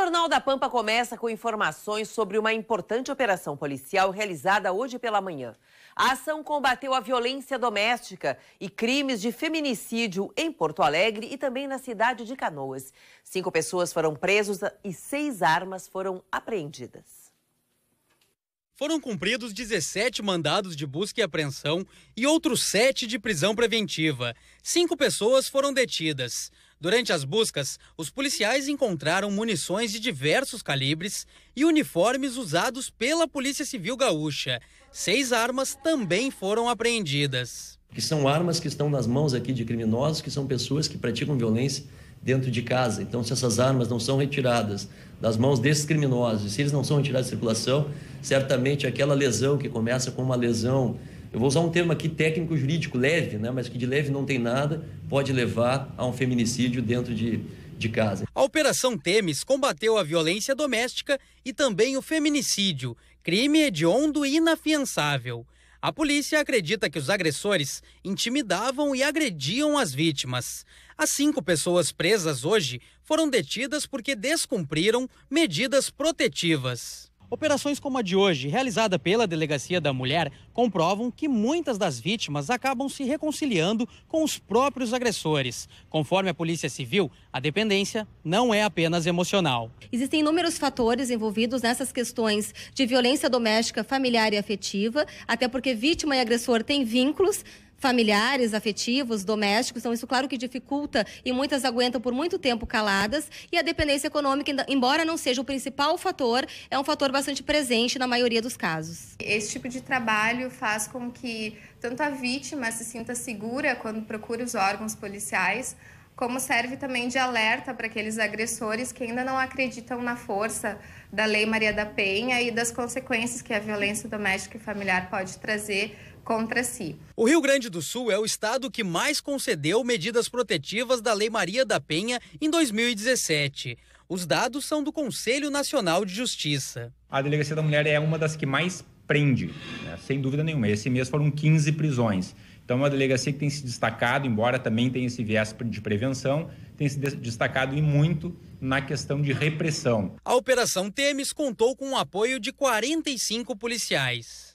Jornal da Pampa começa com informações sobre uma importante operação policial realizada hoje pela manhã. A ação combateu a violência doméstica e crimes de feminicídio em Porto Alegre e também na cidade de Canoas. Cinco pessoas foram presas e seis armas foram apreendidas. Foram cumpridos 17 mandados de busca e apreensão e outros sete de prisão preventiva. Cinco pessoas foram detidas. Durante as buscas, os policiais encontraram munições de diversos calibres e uniformes usados pela Polícia Civil Gaúcha. Seis armas também foram apreendidas. Que são armas que estão nas mãos aqui de criminosos, que são pessoas que praticam violência dentro de casa. Então, se essas armas não são retiradas das mãos desses criminosos, se eles não são retirados de circulação, certamente aquela lesão que começa com uma lesão, eu vou usar um termo aqui técnico jurídico leve, né, mas que de leve não tem nada, pode levar a um feminicídio dentro de, de casa. A Operação Temes combateu a violência doméstica e também o feminicídio, crime hediondo e inafiançável. A polícia acredita que os agressores intimidavam e agrediam as vítimas. As cinco pessoas presas hoje foram detidas porque descumpriram medidas protetivas. Operações como a de hoje, realizada pela Delegacia da Mulher, comprovam que muitas das vítimas acabam se reconciliando com os próprios agressores. Conforme a Polícia Civil, a dependência não é apenas emocional. Existem inúmeros fatores envolvidos nessas questões de violência doméstica, familiar e afetiva, até porque vítima e agressor têm vínculos familiares, afetivos, domésticos. Então, isso, claro, que dificulta e muitas aguentam por muito tempo caladas. E a dependência econômica, embora não seja o principal fator, é um fator bastante presente na maioria dos casos. Esse tipo de trabalho faz com que tanto a vítima se sinta segura quando procura os órgãos policiais, como serve também de alerta para aqueles agressores que ainda não acreditam na força da Lei Maria da Penha e das consequências que a violência doméstica e familiar pode trazer contra si. O Rio Grande do Sul é o estado que mais concedeu medidas protetivas da Lei Maria da Penha em 2017. Os dados são do Conselho Nacional de Justiça. A Delegacia da Mulher é uma das que mais prende, né? sem dúvida nenhuma. Esse mês foram 15 prisões. Então, é uma delegacia que tem se destacado, embora também tenha esse viés de prevenção, tem se destacado e muito na questão de repressão. A Operação Temes contou com o apoio de 45 policiais.